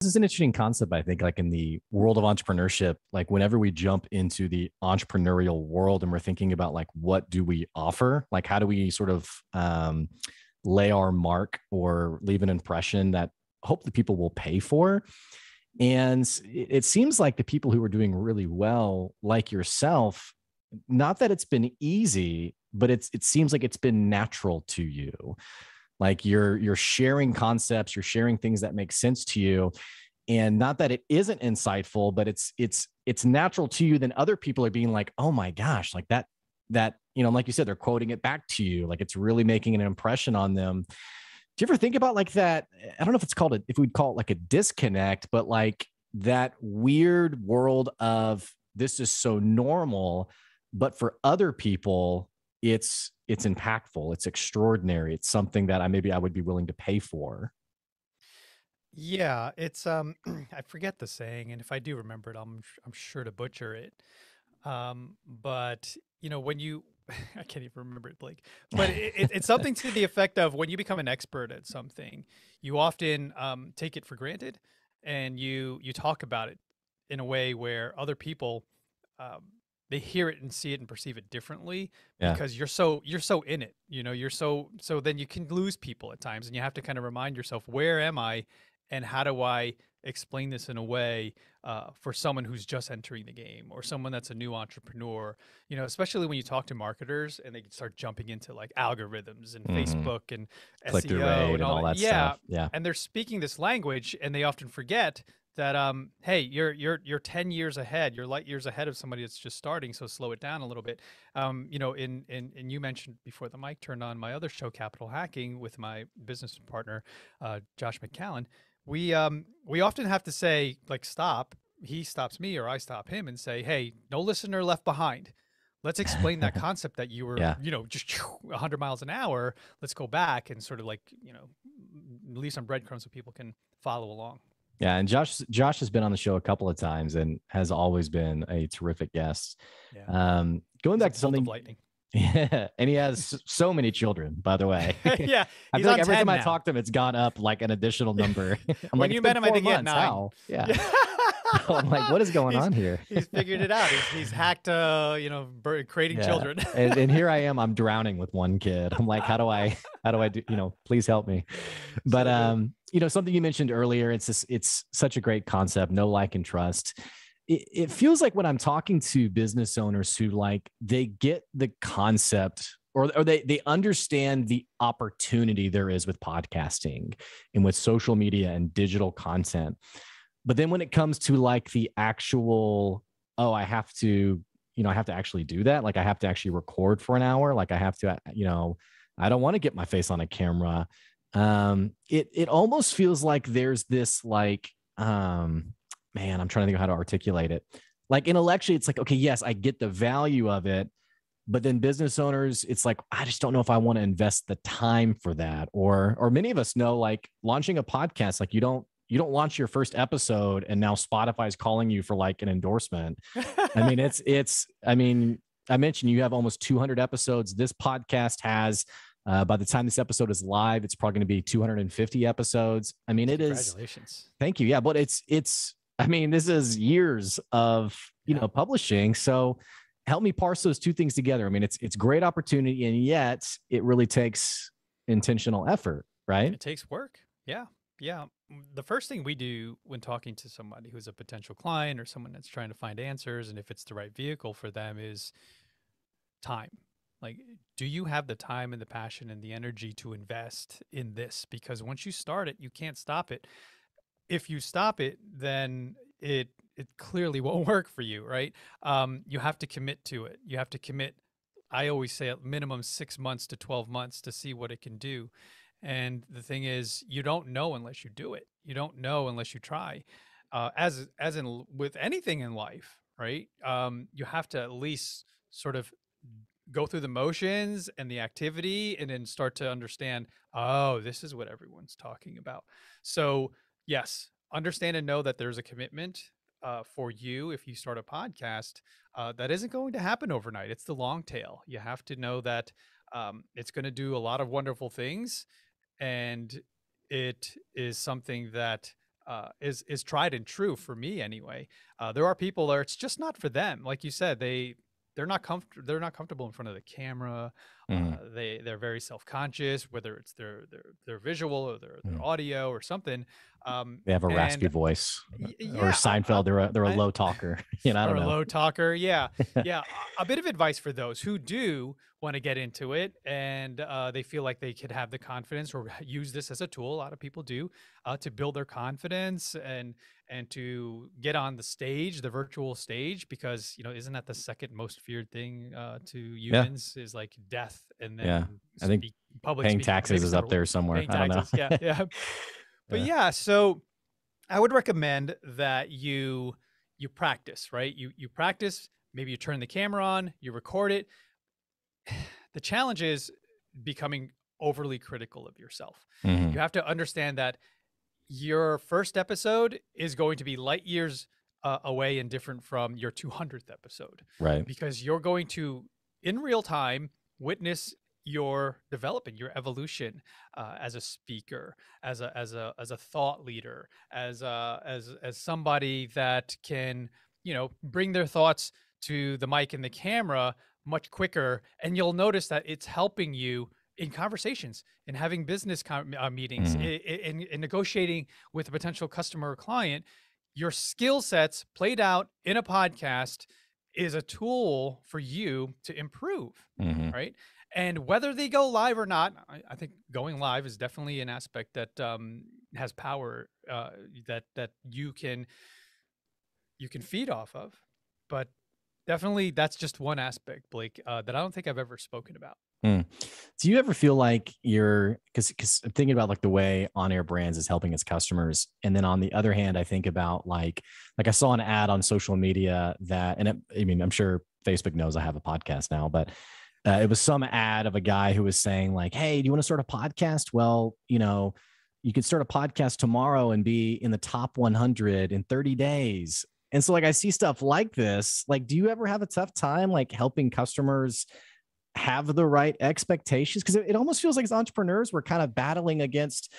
This is an interesting concept, I think, like in the world of entrepreneurship, like whenever we jump into the entrepreneurial world and we're thinking about like what do we offer? Like how do we sort of um, lay our mark or leave an impression that hopefully people will pay for? And it seems like the people who are doing really well, like yourself, not that it's been easy, but it's it seems like it's been natural to you like you're you're sharing concepts you're sharing things that make sense to you. And not that it isn't insightful but it's it's it's natural to you then other people are being like oh my gosh like that that you know like you said they're quoting it back to you like it's really making an impression on them. Do you ever think about like that i don't know if it's called a if we'd call it like a disconnect but like that weird world of this is so normal but for other people it's it's impactful it's extraordinary it's something that i maybe i would be willing to pay for Yeah, it's um I forget the saying, and if I do remember it, I'm I'm sure to butcher it. Um, but you know, when you I can't even remember it, Blake. But it, it, it's something to the effect of when you become an expert at something, you often um, take it for granted, and you you talk about it in a way where other people um, they hear it and see it and perceive it differently yeah. because you're so you're so in it you know you're so so then you can lose people at times and you have to kind of remind yourself where am i and how do i explain this in a way uh, for someone who's just entering the game or someone that's a new entrepreneur? You know especially when you talk to marketers and they start jumping into like algorithms and hmm facebook and click seo and and all all that that yeah stuff. Yeah. and they're speaking this language and they often forget that um hey you're you're you're 10 years ahead you're light years ahead of somebody that's just starting so slow it down a little bit. Um you know in in and you mentioned before the mic turned on my other show capital hacking with my business partner uh josh mccallan. We um we often have to say like stop he stops me or i stop him and say hey no listener left behind. Let's explain that concept that you were yeah. you know just 100 miles an hour let's go back and sort of like you know leave some breadcrumbs so people can follow along yeah and josh josh has been on the show a couple of times and has always been a terrific guest yeah um going back to something lightning yeah and he has so many children by the way yeah I feel like every 10 time I talk to him, it's gone up like an additional number. I'm when like, you met him i think months. nine How? Yeah. yeah I'm like, what is going he's on here? he's figured it out he's, he's hacked uh you know creating Yeah. children And, and here I am, I'm drowning with one kid. I'm like, how do I, how do I do, you know, please help me. But, so um, you know, something you mentioned earlier, it's just, it's such a great concept, no like and trust. It, it feels like when I'm talking to business owners who like, they get the concept or, or they, they understand the opportunity there is with podcasting and with social media and digital content. But then when it comes to like the actual, oh, I have to, you know, I have to actually do that. Like I have to actually record for an hour. Like I have to, uh, you know, I don't want to get my face on a camera. Um, it it almost feels like there's this like, um, man, I'm trying to think of how to articulate it. Like intellectually, it's like, okay, yes, I get the value of it, but then business owners, it's like, I just don't know if I want to invest the time for that. Or or many of us know like launching a podcast, like you don't you don't launch your first episode and now Spotify's calling you for like an endorsement. I mean, it's it's I mean, I mentioned you have almost 200 episodes. This podcast has uh, by the time this episode is live, it's probably going to be 250 episodes. I mean, it is. congratulations Thank you. Yeah, but it's it's. I mean, this is years of you yeah know publishing. So help me parse those two things together. I mean, it's it's great opportunity, and yet it really takes intentional effort, right? It takes work. Yeah. Yeah. The first thing we do when talking to somebody who's a potential client or someone that's trying to find answers and if it's the right vehicle for them is time. Like, do you have the time and the passion and the energy to invest in this? Because once you start it, you can't stop it. If you stop it, then it it clearly won't work for you, right? Um, you have to commit to it. You have to commit. I always say at minimum six months to twelve months to see what it can do. And the thing is, you don't know unless you do it. You don't know unless you try. Uh, as as in with anything in life, right? Um, you have to at least sort of go through the motions and the activity, and then start to understand. Oh, this is what everyone's talking about. So yes, understand and know that there's a commitment uh, for you if you start a podcast. Uh, that isn't going to happen overnight. It's the long tail. You have to know that um, it's going to do a lot of wonderful things and it is something that uh, is is tried and true for me anyway. Uh, there are people where it's just not for them. Like you said, they they're not comfortable they're not comfortable in front of the camera mm. uh, they they're very self-conscious whether it's their their their visual or their, their mm. audio or something um, they have a raspy voice yeah, or seinfeld they're a, they're a low talker you know, I don't know. a low talker yeah yeah a bit of advice for those who do want to get into it and uh, they feel like they could have the confidence or use this as a tool a lot of people do uh, to build their confidence and and to get on the stage the virtual stage because you know isn't that the second most feared thing uh, to humans yeah. is like death and then yeah i think public paying taxes is up there somewhere i don't taxes, know yeah yeah but yeah. yeah so i would recommend that you you practice right you you practice maybe you turn the camera on you record it the challenge is becoming overly critical of yourself. Mm-hmm. You have to understand that your first episode is going to be light years uh, away and different from your 200th episode. Right. Because you're going to, in real time, witness your development your evolution uh, as a speaker as a as a as a thought leader as a as as somebody that can you know bring their thoughts to the mic and the camera much quicker and you'll notice that it's helping you in conversations in having business com- uh, meetings mm. in, in, in negotiating with a potential customer or client your skill sets played out in a podcast is a tool for you to improve mm-hmm. right and whether they go live or not I, I, think going live is definitely an aspect that um, has power uh, that that you can you can feed off of but definitely that's just one aspect, Blake, uh, that I don't think I've ever spoken about. Mm. Do you ever feel like you're because because I'm thinking about like the way on air brands is helping its customers, and then on the other hand, I think about like like I saw an ad on social media that, and it, I mean I'm sure Facebook knows I have a podcast now, but uh, it was some ad of a guy who was saying like, "Hey, do you want to start a podcast?" Well, you know, you could start a podcast tomorrow and be in the top 100 in 30 days and so like I see stuff like this. Like, do you ever have a tough time like helping customers have the right expectations? Because it, it almost feels like as entrepreneurs, we're kind of battling against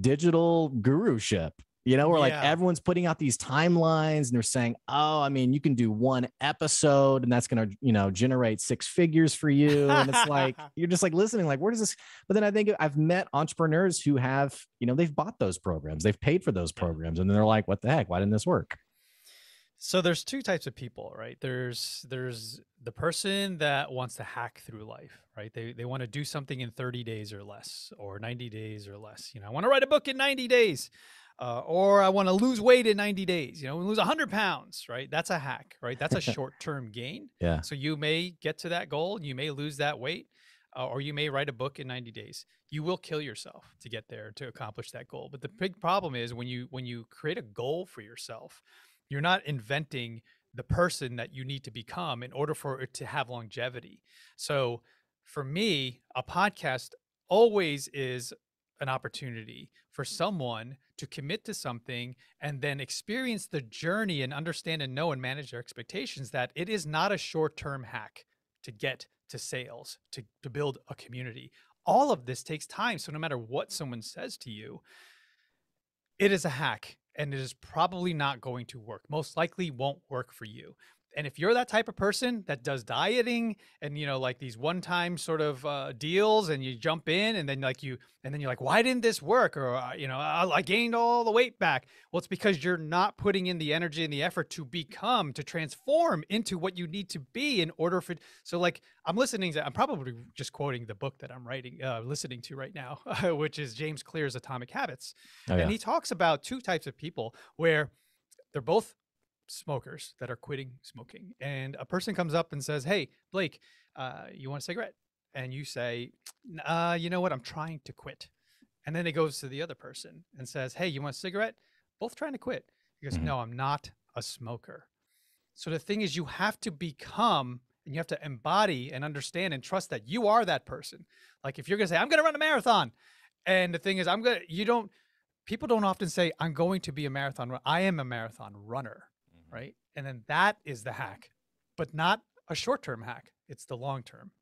digital guruship. You know, where yeah. like everyone's putting out these timelines and they're saying, oh, I mean, you can do one episode and that's going to, you know, generate six figures for you. And it's like, you're just like listening, like, where does this? But then I think I've met entrepreneurs who have, you know, they've bought those programs, they've paid for those programs, and then they're like, what the heck? Why didn't this work? So there's two types of people, right? There's there's the person that wants to hack through life, right? They they want to do something in 30 days or less, or 90 days or less. You know, I want to write a book in 90 days, uh, or I want to lose weight in 90 days. You know, lose 100 pounds, right? That's a hack, right? That's a short term gain. Yeah. So you may get to that goal, you may lose that weight, uh, or you may write a book in 90 days. You will kill yourself to get there to accomplish that goal. But the big problem is when you when you create a goal for yourself you're not inventing the person that you need to become in order for it to have longevity. So for me, a podcast always is an opportunity for someone to commit to something and then experience the journey and understand and know and manage their expectations that it is not a short-term hack to get to sales, to, to build a community. All of this takes time. So no matter what someone says to you, it is a hack and it is probably not going to work. Most likely won't work for you and if you're that type of person that does dieting and you know like these one-time sort of uh, deals and you jump in and then like you and then you're like why didn't this work? or uh, you know I, I, gained all the weight back. Well it's because you're not putting in the energy and the effort to become to transform into what you need to be in order for so like i'm listening to i'm probably just quoting the book that i'm writing uh, listening to right now which is james clear's atomic habits. Oh, yeah. and he talks about two types of people where they're both smokers that are quitting smoking. And a person comes up and says, Hey, Blake, uh, you want a cigarette? And you say, uh, You know what? I'm trying to quit. And then it goes to the other person and says, Hey, you want a cigarette? Both trying to quit. He goes, mm-hmm. No, I'm not a smoker. So the thing is, you have to become and you have to embody and understand and trust that you are that person. Like if you're going to say, I'm going to run a marathon. And the thing is, I'm going to, you don't, people don't often say, I'm going to be a marathon runner. I am a marathon runner right? And then that is the hack, but not a short term hack. It's the long term.